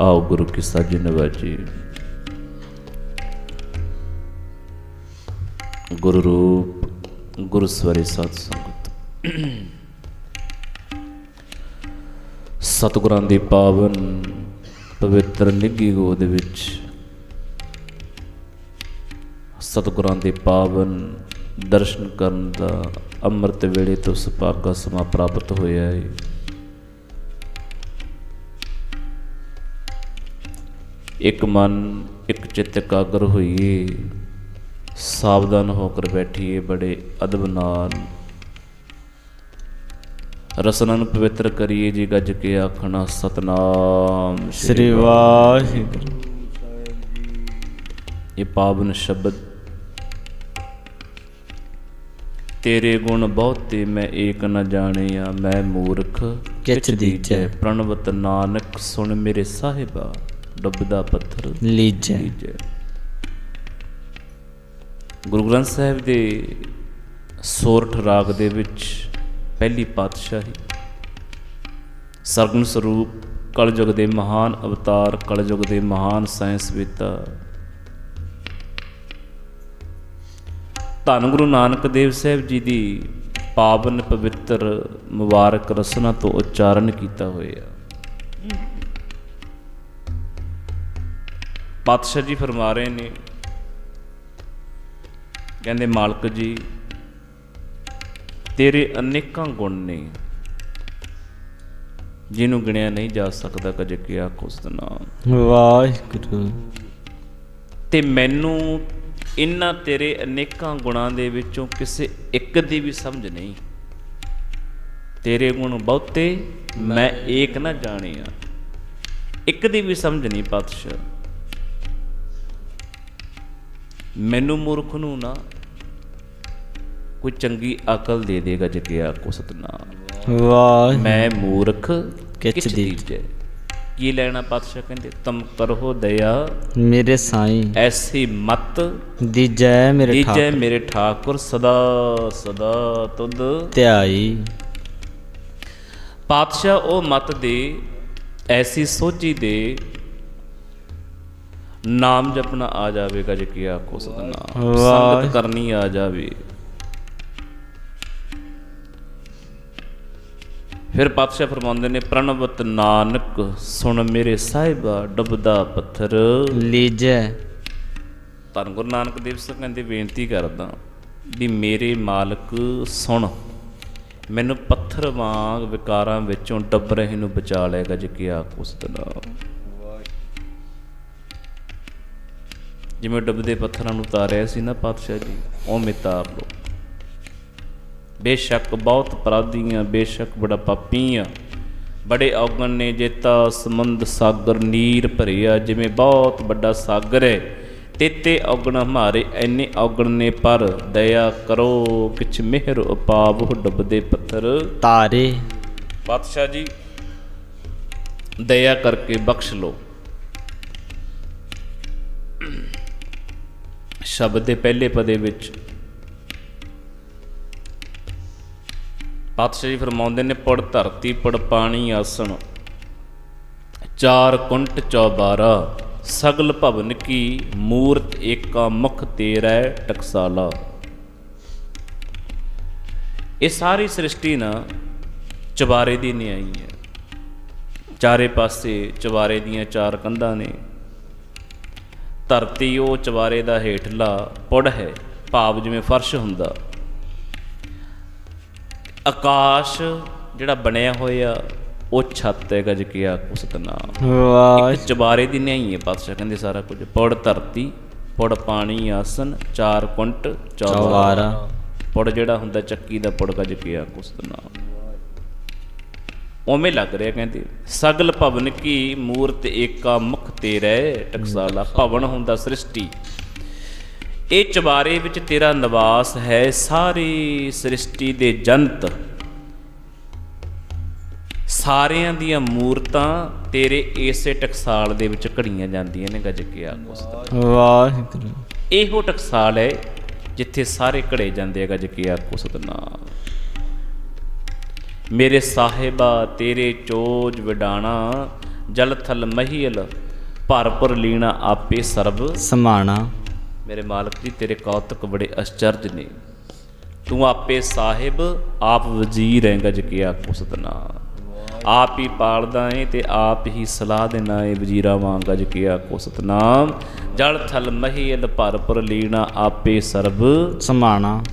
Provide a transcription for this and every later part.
ਆਓ ਗੁਰੂ ਕੀ ਸਾਜੀ ਨਵਾਜੀ ਗੁਰੂ ਰੂਪ, ਗੁਰੂ ਸਵਰੇ ਸਤ ਸੰਗਤ। ਸਤਿਗੁਰਾਂ ਦੀ ਪਾਵਨ ਪਵਿੱਤਰ ਨਿੱਗੀ ਗੋਦ ਵਿੱਚ ਸਤਿਗੁਰਾਂ ਦੇ ਪਾਵਨ ਦਰਸ਼ਨ ਕਰਨ ਦਾ ਅੰਮ੍ਰਿਤ ਵੇਲੇ ਤੋਂ ਸੁਭਾਗਾ ਸਮਾਂ ਪ੍ਰਾਪਤ ਹੋਇਆ ਹੈ ਇੱਕ ਮਨ ਇੱਕ ਚਿੱਤ ਇਕਾਗਰ ਹੋਈਏ। ਸਾਵਧਾਨ ਹੋ ਕੇ ਬੈਠੀਏ ਬੜੇ ਅਦਬ ਨਾਲ। ਰਸਨਾਂ ਨੂੰ ਪਵਿੱਤਰ ਕਰੀਏ ਜੀ ਗੱਜ ਕੇ ਆਖਣਾ ਸਤਨਾਮ ਸ੍ਰੀ ਵਾਹਿਗੁਰੂ। ਇਹ ਪਾਵਨ ਸ਼ਬਦ। ਤੇਰੇ ਗੁਣ ਬਹੁਤੇ ਮੈਂ ਏਕ ਨ ਜਾਣਿਆ ਮੈਂ ਮੂਰਖ। ਕਿਛ ਦੀਜੈ। ਪ੍ਰਣਵਤ ਨਾਨਕ ਸੁਣ ਮੇਰੇ ਸਾਹਿਬਾ। ਡੁੱਬਦਾ ਪੱਥਰ। ਲੀਜੈ। ਗੁਰੂ ਗ੍ਰੰਥ ਸਾਹਿਬ ਦੇ ਸੋਰਠ ਰਾਗ ਦੇ ਵਿੱਚ ਪਹਿਲੀ ਪਾਤਸ਼ਾਹੀ ਸਰਗੁਣ ਸਰੂਪ ਕਲਯੁਗ ਦੇ ਮਹਾਨ ਅਵਤਾਰ ਕਲਯੁਗ ਦੇ ਮਹਾਨ ਸਾਇੰਸ ਵੇਤਾ। ਧੰਨ ਗੁਰੂ ਨਾਨਕ ਦੇਵ ਸਾਹਿਬ ਜੀ ਦੀ ਪਾਵਨ ਪਵਿੱਤਰ ਮੁਬਾਰਕ ਰਸਨਾ ਤੋਂ ਉਚਾਰਨ ਕੀਤਾ ਹੋਇਆ। ਪਾਤਸ਼ਾਹ ਜੀ ਫਰਮਾ ਰਹੇ ਨੇ। ਕਹਿੰਦੇ ਮਾਲਕ ਜੀ ਤੇਰੇ ਅਨੇਕਾਂ ਗੁਣ ਨੇ ਜਿਹਨੂੰ ਗਿਣਿਆ ਨਹੀਂ ਜਾ ਸਕਦਾ ਕਦੇ ਕੀ ਆਖੋ ਉਸ ਦਾ ਨਾਮ ਵਾਹਿਗੁਰੂ। ਤੇ ਮੈਨੂੰ ਇਨ੍ਹਾਂ ਤੇਰੇ ਅਨੇਕਾਂ ਗੁਣਾਂ ਦੇ ਵਿੱਚੋਂ ਕਿਸੇ ਇੱਕ ਦੀ ਵੀ ਸਮਝ ਨਹੀਂ। ਤੇਰੇ ਗੁਣ ਬਹੁਤੇ ਮੈਂ ਏਕ ਨਾ ਜਾਣਿਆ। ਇੱਕ ਦੀ ਵੀ ਸਮਝ ਨਹੀਂ ਪਾਤਸ਼ਾਹ ਮੈਨੂੰ ਮੂਰਖ ਨੂੰ ਨਾ ਕੋਈ ਚੰਗੀ ਅਕਲ ਦੇ ਦੇਗਾ ਜਕਿਆ ਕੋ ਸਤਨਾਮ। ਵਾਹਿ। ਮੈਂ ਮੂਰਖ ਕਿਛ ਦੀਜੈ। ਕੀ ਲੈਣਾ ਪਾਤਸ਼ਾਹ ਕਹਿੰਦੇ? ਤਮ ਕਰੋ ਦਇਆ। ਮੇਰੇ ਸਾਈਂ। ਐਸੀ ਮਤ ਦੀਜੈ ਮੇਰੇ ਦੀਜੈ ਠਾਕ ਮੇਰੇ ਠਾਕੁਰ ਸਦਾ ਸਦਾ ਤੁਧ। ਧਿਆਈ। ਪਾਤਸ਼ਾਹ ਉਹ ਮਤ ਦੇ ਐਸੀ ਸੋਝੀ ਦੇ ਨਾਮ ਜਪਣਾ ਆ ਜਾਵੇਗਾ ਜੇ ਕੀ ਆਖੋ ਸਤਨਾਮ। ਸੰਗਤ ਕਰਨੀ ਆ ਜਾਵੇ। ਫਿਰ ਪਾਤਸ਼ਾਹ ਫਰਮਾਉਂਦੇ ਨੇ ਪ੍ਰਣਵਤ ਨਾਨਕ ਸੁਣ ਮੇਰੇ ਸਾਹਿਬਾ ਡੁੱਬਦਾ ਪੱਥਰ। ਲੀਜੈ। ਧੰਨ ਗੁਰੂ ਨਾਨਕ ਦੇਵ ਸਾਹਿਬ ਕਹਿੰਦੇ ਬੇਨਤੀ ਕਰਦਾ ਵੀ ਮੇਰੇ ਮਾਲਕ ਸੁਣ। ਮੈਨੂੰ ਪੱਥਰ ਵਾਂਗ ਵਿਕਾਰਾਂ ਵਿੱਚੋਂ ਡੱਬ ਰਹੇ ਨੂੰ ਬਚਾ ਲਏਗਾ ਜੇ ਕੀ ਆਖ ਉਸ ਜਿਵੇਂ ਡੁੱਬਦੇ ਪੱਥਰਾਂ ਨੂੰ ਉਤਾਰਿਆ ਸੀ ਨਾ ਪਾਤਸ਼ਾਹ ਜੀ ਉਵੇਂ ਤਾਰ ਲੋ ਬੇਸ਼ੱਕ ਬਹੁਤ ਅਪਰਾਧੀਆਂ ਬੇਸ਼ੱਕ ਬੜਾ ਪਾਪੀਆਂ। ਬੜੇ ਔਗਣ ਨੇ ਜੇਤਾ ਸਮੁੰਦ ਸਾਗਰ ਨੀਰ ਭਰਿਆ ਜਿਵੇਂ ਬਹੁਤ ਵੱਡਾ ਸਾਗਰ ਹੈ। ਤੇਤੇ ਔਗਣ ਹਮਾਰੇ ਐਨੇ ਔਗਣ ਨੇ ਪਰ ਦਇਆ ਕਰੋ ਕਿਛ ਮਿਹਰ ਉਪਾਵ ਡੁੱਬਦੇ ਪੱਥਰ। ਤਾਰੇ। ਪਾਤਸ਼ਾਹ ਜੀ ਦਇਆ ਕਰਕੇ ਬਖਸ਼ ਲੋ ਸ਼ਬਦ ਦੇ ਪਹਿਲੇ ਪਦੇ ਵਿੱਚ। ਪਾਤਸ਼ਾਹ ਜੀ ਫਰਮਾਉਂਦੇ ਨੇ ਪੜ ਧਰਤੀ ਪੜ ਪਾਣੀ, ਆਸਣ। ਚਾਰ ਕੁੰਟ ਚੌਬਾਰਾ, ਸਗਲ ਭਵਨ ਕੀ ਮੂਰਤ ਏਕਾ ਮੁਖ ਤੇਰਾ ਟਕਸਾਲਾ। ਇਹ ਸਾਰੀ ਸ੍ਰਿਸ਼ਟੀ ਨਾ ਚਵਾਰੇ ਦੀ ਨਿਆਈ ਹੈ। ਚਾਰੇ ਪਾਸੇ ਚਵਾਰੇ ਦੀਆਂ ਚਾਰ ਕੰਧਾਂ ਨੇ। ਧਰਤੀ ਉਹ ਚਵਾਰੇ ਦਾ ਹੇਠਲਾ ਪੁੜ ਹੈ ਭਾਵ ਜਿਵੇਂ ਫਰਸ਼ ਹੁੰਦਾ। ਆਕਾਸ਼ ਜਿਹੜਾ ਬਣਿਆ ਹੋਇਆ ਉਹ ਛੱਤ ਹੈ ਗਜ ਕੀਆ ਕੁਸਤ ਨਾਮ ਵਾਹਿ। ਚਬਾਰੇ ਦੀ ਨਹੀਂ ਹੈ ਪਾਤਸ਼ਾਹ ਕਹਿੰਦੇ ਸਾਰਾ ਕੁਝ। ਪੁੜ ਧਰਤੀ ਪੁੜ ਪਾਣੀ ਆਸਨ ਚਾਰ ਕੁੰਟ ਚੌਬਾਰਾ ਪੁੜ ਜਿਹੜਾ ਹੁੰਦਾ ਚੱਕੀ ਦਾ ਪੁੜ ਗਜ ਕੀਆ ਕੁਸਤ ਨਾਮ ਉਵੇਂ ਲੱਗ ਰਿਹਾ ਕਹਿੰਦੇ ਸਗਲ ਭਵਨ ਕੀ ਮੂਰਤ ਏਕਾ ਮੁਖ ਤੇਰੇ ਟਕਸਾਲਾ ਭਵਨ ਹੁੰਦਾ ਸ੍ਰਿਸ਼ਟੀ। ਇਹ ਚਬਾਰੇ ਵਿੱਚ ਤੇਰਾ ਨਿਵਾਸ ਹੈ ਸਾਰੀ ਸ੍ਰਿਸ਼ਟੀ ਦੇ ਜੰਤ। ਸਾਰਿਆਂ ਦੀਆਂ ਮੂਰਤਾਂ ਤੇਰੇ ਇਸੇ ਟਕਸਾਲ ਦੇ ਵਿੱਚ ਘੜੀਆਂ ਜਾਂਦੀਆਂ ਨੇ ਗੱਜ ਕੇ ਆ ਉਸ ਦਾ ਵਾਹਿਗੁਰੂ। ਇਹੋ ਟਕਸਾਲ ਹੈ ਜਿੱਥੇ ਸਾਰੇ ਘੜੇ ਜਾਂਦੇ ਆ ਗੱਜ ਕੇ ਆ ਉਸ ਦਾ ਨਾਮ ਮੇਰੇ ਸਾਹਿਬਾ ਤੇਰੇ ਚੋਜ ਵਿਡਾਣਾ ਜਲ ਥਲ ਮਹੀਲ ਭਰਪੁਰ ਲੀਣਾ ਆਪੇ ਸਰਬ। ਸਮਾਣਾ। ਮੇਰੇ ਮਾਲਕ ਜੀ ਤੇਰੇ ਕੌਤਕ ਬੜੇ ਅਚਰਜ ਨੇ। ਤੂੰ ਆਪੇ ਸਾਹਿਬ ਆਪ ਵਜ਼ੀਰ ਹੈ ਗਜ ਕੀ ਆਖੋ ਸਤਨਾਮ। ਆਪ ਹੀ ਪਾਲਦਾ ਏ ਤੇ ਆਪ ਹੀ ਸਲਾਹ ਦੇਣਾ ਏ ਵਜ਼ੀਰਾ ਵਾਂਗ ਗਜ ਕੀ ਆਖੋ ਸਤਨਾਮ। ਜਲ ਥਲ ਮਹੀਲ ਭਰਪੁਰ ਲੀਣਾ ਆਪੇ ਸਰਬ। ਸਮਾਣਾ।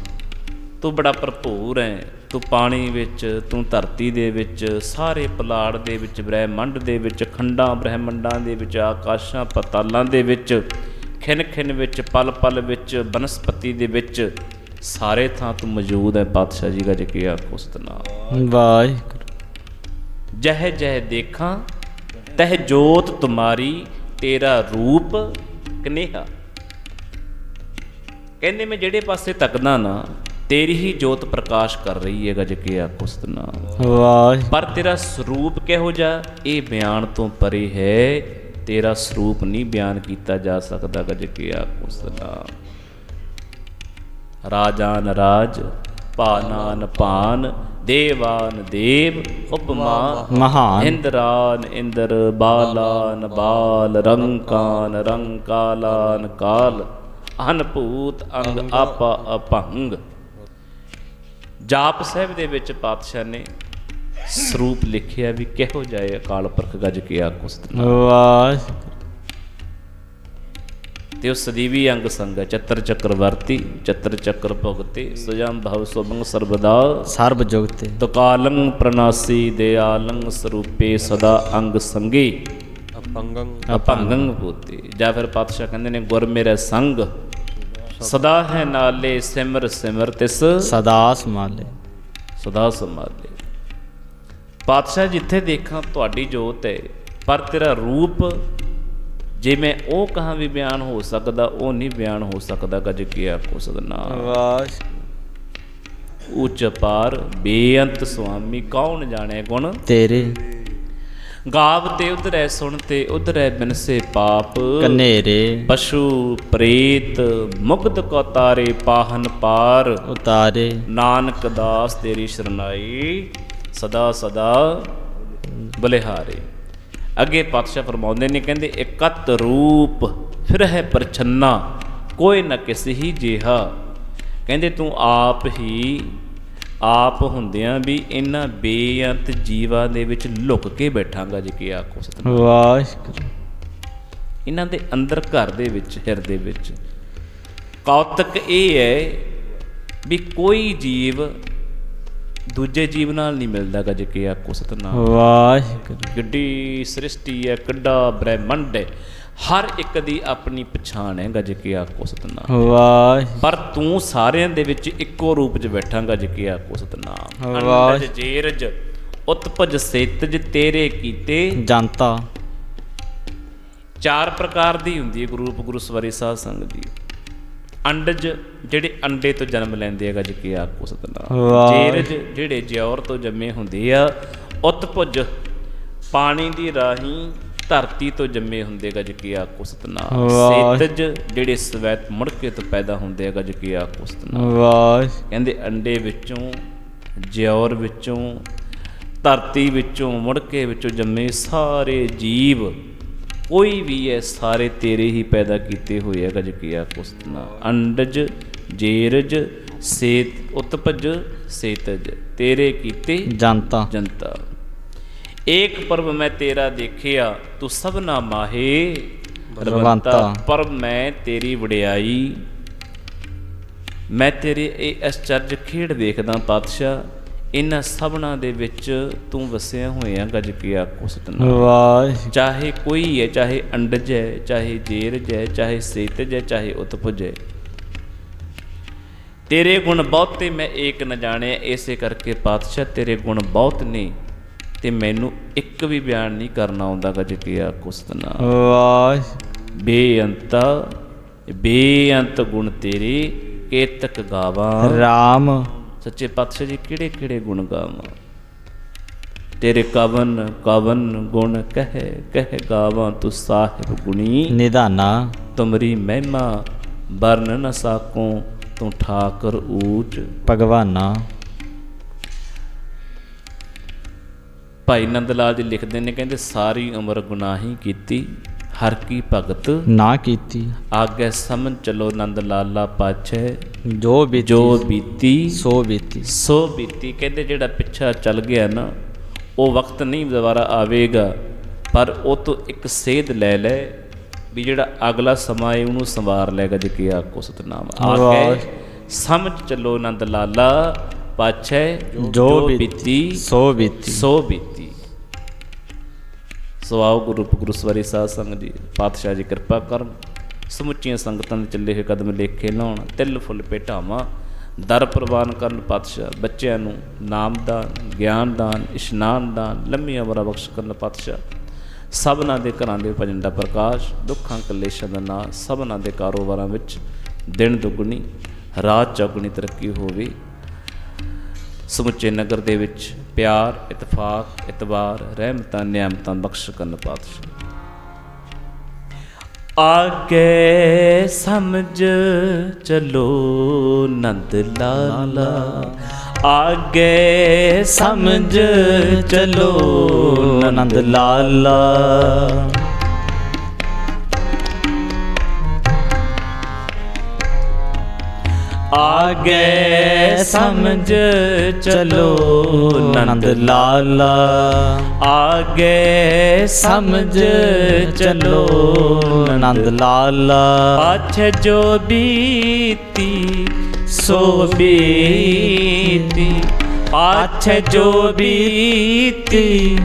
ਤੂੰ ਬੜਾ ਭਰਪੂਰ ਹੈ। ਤੂੰ ਪਾਣੀ ਵਿੱਚ ਤੂੰ ਧਰਤੀ ਦੇ ਵਿੱਚ ਸਾਰੇ ਪਲਾੜ ਦੇ ਵਿੱਚ ਬ੍ਰਹਿਮੰਡ ਦੇ ਵਿੱਚ ਖੰਡਾਂ ਬ੍ਰਹਿਮੰਡਾਂ ਦੇ ਵਿੱਚ ਆਕਾਸ਼ਾਂ ਪਤਾਲਾਂ ਦੇ ਵਿੱਚ ਖਿਨ ਖਿਨ ਵਿੱਚ ਪਲ ਪਲ ਵਿੱਚ ਬਨਸਪਤੀ ਦੇ ਵਿੱਚ ਸਾਰੇ ਥਾਂ ਤੂੰ ਮੌਜੂਦ ਹੈ ਪਾਤਸ਼ਾਹ ਜੀ ਦਾ ਜੀ ਆਖੋ ਸਤਨਾਮ ਵਾਹਿਗੁਰੂ। ਜਹ ਜਹ ਦੇਖਾਂ ਤਹ ਜੋਤ ਤੁਮਾਰੀ ਤੇਰਾ ਰੂਪ ਕਨੇਹਾ। ਕਹਿੰਦੇ ਮੈਂ ਜਿਹੜੇ ਪਾਸੇ ਤੱਕਦਾ ਨਾ ਤੇਰੀ ਹੀ ਜੋਤ ਪ੍ਰਕਾਸ਼ ਕਰ ਰਹੀ ਹੈ ਗਜ ਕੇ ਆਖੋ ਸਤਨਾਮ ਵਾਹਿਗੁਰੂ ਪਰ ਤੇਰਾ ਸਰੂਪ ਕਿਹੋ ਜਿਹਾ? ਇਹ ਬਿਆਨ ਤੋਂ ਪਰੇ ਹੈ। ਤੇਰਾ ਸਰੂਪ ਨਹੀਂ ਬਿਆਨ ਕੀਤਾ ਜਾ ਸਕਦਾ ਗਜ ਕੇ ਆਖੋ ਸਤਨਾਮ ਰਾਜਾਨ ਰਾਜ ਭਾਨਾਨ ਭਾਨ ਦੇਵਾਨ ਦੇਵ ਉਪਮਾ ਮਹਾਨ। ਇੰਦਰਾਨ ਇੰਦਰ ਬਾਲਾਨ ਬਾਲ ਰੰਕਾਨ ਰੰਕਾਲਾਨ ਕਾਲ ਅਨਭੂਤ ਅੰਗ ਆਪਾ ਅਪੰਗ ਜਾਪ ਸਾਹਿਬ ਦੇ ਵਿੱਚ ਪਾਤਸ਼ਾਹ ਨੇ ਸਰੂਪ ਲਿਖਿਆ ਵੀ ਕਿਹੋ ਹੈ ਅਕਾਲ ਪੁਰਖ ਗਜ ਕੇ ਆਖੋ ਸਤਿਨਾਮ ਵਾਹਿਗੁਰੂ। ਤੇ ਉਹ ਸਦੀਵੀ ਅੰਗ ਸੰਗ ਚਤਰ ਚੱਕਰਵਰਤੀ ਚਤਰ ਚੱਕਰ ਭੁਗਤੇ ਸੁਜਮ ਭਵ ਸੁਭੰਗ ਸਰਬਦਾ। ਸਰਬ ਜੁਗਤੇ। ਤਕਾਲੰ ਪ੍ਰਨਾਸੀ ਦਿਆਲੰ ਸਰੂਪੇ ਸਦਾ ਅੰਗ ਸੰਗੀ। ਅਪੰਗੰ। ਅਪੰਗੰ ਭੂਤੇ ਜਾਂ ਫਿਰ ਪਾਤਸ਼ਾਹ ਕਹਿੰਦੇ ਨੇ ਗੁਰ ਮੇਰੇ ਸੰਗ। ਸਦਾ ਹੈ ਨਾਲੇ ਸਿਮਰ ਸਿਮਰ ਤਿਸ। ਸਦਾ ਸਮਾਲੇ ਸਦਾ ਸੰਭਾਲੇ। ਪਾਤਸ਼ਾਹ ਜਿੱਥੇ ਦੇਖਾਂ ਤੁਹਾਡੀ ਜੋਤ ਹੈ ਪਰ ਤੇਰਾ ਰੂਪ ਜੇ ਮੈਂ ਉਹ ਕਹਾਂ ਵੀ ਬਿਆਨ ਹੋ ਸਕਦਾ ਉਹ ਨਹੀਂ ਬਿਆਨ ਹੋ ਸਕਦਾ ਗਜ ਕੀ ਆਖੋ ਸਦਨਾ ਵਾਹਿਗੁਰੂ। ਉੱਚ ਪਾਰ ਬੇਅੰਤ ਸੁਆਮੀ ਕੌਣ ਜਾਣੇ ਗੁਣ? ਤੇਰੇ। ਗਾਵ ਤੇ ਉਧਰੈ ਸੁਣ ਤੇ ਉਧਰੈ ਬਿਨਸੇ ਪਾਪ। ਕਨੇਰੇ। ਪਸ਼ੂ ਪ੍ਰੇਤ ਮੁਗਧ ਕੋ ਤਾਰੇ ਪਾਹਨ ਪਾਰ। ਉਤਾਰੇ। ਨਾਨਕ ਦਾਸ ਤੇਰੀ ਸ਼ਰਨਾਈ ਸਦਾ ਸਦਾ ਬਲਿਹਾਰੇ। ਅੱਗੇ ਪਾਤਸ਼ਾਹ ਫਰਮਾਉਂਦੇ ਨੇ ਕਹਿੰਦੇ ਇਕਤ ਰੂਪ ਫਿਰ ਹੈ ਪਰਛੰਨਾ ਕੋਈ ਨ ਕਿਸ ਹੀ ਜਿਹਾ। ਕਹਿੰਦੇ ਤੂੰ ਆਪ ਹੀ ਆਪ ਹੁੰਦਿਆਂ ਵੀ ਇਹਨਾਂ ਬੇਅੰਤ ਜੀਵਾਂ ਦੇ ਵਿੱਚ ਲੁਕ ਕੇ ਬੈਠਾਂਗਾ ਜੀ ਕੀ ਆਖੋ ਸਤਿਨਾਮ। ਵਾਹਿਗੁਰੂ। ਇਹਨਾਂ ਦੇ ਅੰਦਰ ਘਰ ਦੇ ਵਿੱਚ ਹਿਰਦੇ ਵਿੱਚ ਕੌਤਕ ਇਹ ਹੈ ਵੀ ਕੋਈ ਜੀਵ ਦੂਜੇ ਜੀਵ ਨਾਲ ਨਹੀਂ ਮਿਲਦਾ ਗਾ ਜੇ ਕਿ ਆਖੋ ਸਤਨਾਮ। ਵਾਹਿਗੁਰੂ। ਗੱਡੀ ਸ੍ਰਿਸ਼ਟੀ ਹੈ ਕਿੱਡਾ ਬ੍ਰਹਿਮੰਡ ਹੈ। ਹਰ ਇੱਕ ਦੀ ਆਪਣੀ ਪਛਾਣ ਹੈ ਗਾ ਜੇ ਕਿ ਆਖੋ ਸਤਨਾਮ। ਵਾਹਿਗੁਰੂ। ਪਰ ਤੂੰ ਸਾਰਿਆਂ ਦੇ ਵਿੱਚ ਇੱਕੋ ਰੂਪ 'ਚ ਬੈਠਾਂਗਾ ਜੇ ਕਿ ਆਖੋ ਸਤਨਾਮ। ਵਾਹ। ਜੇਰਜ ਉਤਪਜ ਸੇਤਜ ਤੇਰੇ ਕੀਤੇ। ਜਨਤਾ। ਚਾਰ ਪ੍ਰਕਾਰ ਦੀ ਹੁੰਦੀ ਹੈ ਗੁਰੂ ਰੂਪ ਗੁਰੂ ਸਵਾਰੀ ਸਾਧ ਸੰਗਤ ਜੀ ਅੰਡਜ ਜਿਹੜੇ ਅੰਡੇ ਤੋਂ ਜਨਮ ਲੈਂਦੇ ਹੈਗਾ ਜੀ ਕੀ ਆਖੋ ਸਤਨਾਮ। ਵਾਹ। ਜੇਰਜ ਜਿਹੜੇ ਜਿਉਰ ਤੋਂ ਜੰਮੇ ਹੁੰਦੇ ਆ ਉਤਪੁਜ ਪਾਣੀ ਦੀ ਰਾਹੀਂ ਧਰਤੀ ਤੋਂ ਜੰਮੇ ਹੁੰਦੇ ਹੈਗਾ ਜੀ ਕੀ ਆਖੋ ਸਤਨਾਮ ਵਾਹ। ਸੇਤਜ ਜਿਹੜੇ ਸਵੈਤ ਮੁੜਕੇ ਤੋਂ ਪੈਦਾ ਹੁੰਦੇ ਹੈਗਾ ਜੀ ਕੀ ਆਖੋ ਸਤਨਾਮ ਵਾਹਿਗੁਰੂ ਕਹਿੰਦੇ ਅੰਡੇ ਵਿੱਚੋਂ ਜਿਉਰ ਵਿੱਚੋਂ ਧਰਤੀ ਵਿੱਚੋਂ ਮੁੜਕੇ ਵਿੱਚੋਂ ਜੰਮੇ ਸਾਰੇ ਜੀਵ ਕੋਈ ਵੀ ਹੈ ਸਾਰੇ ਤੇਰੇ ਹੀ ਪੈਦਾ ਕੀਤੇ ਹੋਏ ਹੈ ਗਜ ਕੀਆ ਕੁਸਤਨਾ ਅੰਡਜ ਜੇਰਜ ਸੇਤ ਉਤਪਜ ਸੇਤਜ ਤੇਰੇ ਕੀਤੇ ਜਨਤਾ। ਜਨਤਾ। ਏਕ ਪਰਬ ਮੈਂ ਤੇਰਾ ਦੇਖਿਆ ਤੂੰ ਸਭਨਾ ਮਾਹੇ। ਬਲਵੰਤਾ। ਪਰ ਮੈਂ ਤੇਰੀ ਵਡਿਆਈ। ਮੈਂ ਤੇਰੇ ਇਹ ਅਚਰਜ ਖੇਡ ਵੇਖਦਾ ਪਾਤਸ਼ਾਹ ਇਹਨਾਂ ਸਭਨਾ ਦੇ ਵਿੱਚ ਤੂੰ ਵਸਿਆ ਹੋਇਆ ਗਜ ਕੀ ਆਖੋ ਸਤਨਾਮ। ਵਾਹਿਗੁਰੂ। ਚਾਹੇ ਕੋਈ ਹੈ ਚਾਹੇ ਅੰਡਜ ਹੈ ਚਾਹੇ ਜੇਰਜ ਹੈ ਚਾਹੇ ਸੇਤਜ ਹੈ ਚਾਹੇ ਉਤਪੁਜ ਹੈ। ਤੇਰੇ ਗੁਣ ਬਹੁਤੇ ਮੈਂ ਏਕ ਨ ਜਾਣਿਆ ਇਸੇ ਕਰਕੇ ਪਾਤਸ਼ਾਹ ਤੇਰੇ ਗੁਣ ਬਹੁਤ ਨੇ। ਤੇ ਮੈਨੂੰ ਇੱਕ ਵੀ ਬਿਆਨ ਨਹੀਂ ਕਰਨਾ ਆਉਂਦਾ ਗੱਜ ਕੀ ਆਖੋ ਸਤਨਾਮ ਵਾਹਿਗੁਰੂ ਬੇਅੰਤਾ ਬੇਅੰਤ ਗੁਣ ਤੇਰੇ ਕੇਤਕ ਗਾਵਾਂ। ਰਾਮ। ਸੱਚੇ ਪਾਤਸ਼ਾਹ ਜੀ ਕਿਹੜੇ ਕਿਹੜੇ ਗੁਣ ਗਾਵਾਂ? ਤੇਰੇ ਕਵਨ ਕਵਨ ਗੁਣ ਕਹਿ ਕਹਿ ਗਾਵਾਂ ਤੂੰ ਸਾਹਿਬ ਗੁਣੀ। ਨਿਧਾਨਾ। ਤੁਮਰੀ ਮਹਿਮਾ ਵਰਨ ਨ ਸਾਕੋ ਤੂੰ ਠਾਕਰ ਊਚ। ਭਗਵਾਨਾ। ਭਾਈ ਨੰਦ ਲਾਲ ਜੀ ਲਿਖਦੇ ਨੇ ਕਹਿੰਦੇ ਸਾਰੀ ਉਮਰ ਗੁਨਾਹੀ ਕੀਤੀ ਹਰ ਕੀ ਭਗਤ ਨਾ ਕੀਤੀ। ਆਗੇ ਸਮਝ ਚਲੋ ਨੰਦ ਲਾਲਾ ਪਾਛੇ ਜੋ ਬੀਤੀ ਜੋ ਬੀਤੀ ਸੋ ਬੀਤੀ। ਸੋ ਬੀਤੀ। ਕਹਿੰਦੇ ਜਿਹੜਾ ਪਿੱਛਾ ਚੱਲ ਗਿਆ ਨਾ ਉਹ ਵਕਤ ਨਹੀਂ ਦੁਬਾਰਾ ਆਵੇਗਾ ਪਰ ਉਹ ਤੋਂ ਇੱਕ ਸੇਧ ਲੈ ਲੈ ਵੀ ਜਿਹੜਾ ਅਗਲਾ ਸਮਾਂ ਹੈ ਉਹਨੂੰ ਸੰਵਾਰ ਲੈਗਾ ਜੇ ਕੀ ਆਖੋ ਸਤਨਾਮ। ਆਗੇ। ਸਮਝ ਚੱਲੋ ਨੰਦ ਲਾਲਾ ਪਾਛੇ ਜੋ ਬੀਤੀ ਸੋ ਬੀਤੀ। ਸੋ ਬੀਤੀ। ਸੋ ਆਓ ਗੁਰੂ ਗੁਰੂ ਸਵਾਰੀ ਸਾਧ ਸੰਗਤ ਜੀ ਪਾਤਸ਼ਾਹ ਜੀ ਕਿਰਪਾ ਕਰਨ। ਸਮੁੱਚੀਆਂ ਸੰਗਤਾਂ ਦੇ ਚੱਲੇ ਹੋਏ ਕਦਮ ਲੇਖੇ ਲਾਉਣ, ਤਿਲ ਫੁੱਲ ਭੇਟਾਵਾਂ ਦਰ ਪ੍ਰਵਾਨ ਕਰਨ ਪਾਤਸ਼ਾਹ, ਬੱਚਿਆਂ ਨੂੰ ਨਾਮਦਾਨ ਗਿਆਨਦਾਨ ਇਸ਼ਨਾਨ ਦਾਨ, ਲੰਮੀਆਂ ਉਮਰਾਂ ਬਖਸ਼ ਕਰਨ ਪਾਤਸ਼ਾਹ। ਸਭਨਾਂ ਦੇ ਘਰਾਂ ਦੇ ਭਜਨ ਦਾ ਪ੍ਰਕਾਸ਼, ਦੁੱਖਾਂ ਕਲੇਸ਼ਾਂ ਦਾ ਨਾਸ਼, ਸਭਨਾਂ ਦੇ ਕਾਰੋਬਾਰਾਂ ਵਿੱਚ ਦਿਨ ਦੁੱਗਣੀ, ਰਾਤ ਚੌਗਣੀ ਤਰੱਕੀ ਹੋਵੇ। ਸਮੁੱਚੇ ਨਗਰ ਦੇ ਵਿੱਚ ਪਿਆਰ, ਇਤਫਾਕ, ਇਤਬਾਰ, ਰਹਿਮਤਾਂ, ਨਿਆਮਤਾਂ ਬਖਸ਼ ਕਰਨ ਪਾਤਸ਼ਾਹ। ਆਗੇ ਸਮਝ ਚਲੋ ਨੰਦ ਲਾਲਾ। ਆਗੇ ਸਮਝ ਚਲੋ ਨੰਦ ਲਾਲਾ। ਆ ਆਗੇ ਸਮਝ ਚਲੋ ਨੰਦ ਲਾਲਾ। ਆਗੇ ਸਮਝ ਚਲੋ ਨੰਦ ਲਾਲਾ। ਪਾਛ ਜੋ ਬੀਤੀ, ਸੋ ਬੀਤੀ। ਪਾਛ ਜੋ ਬੀਤੀ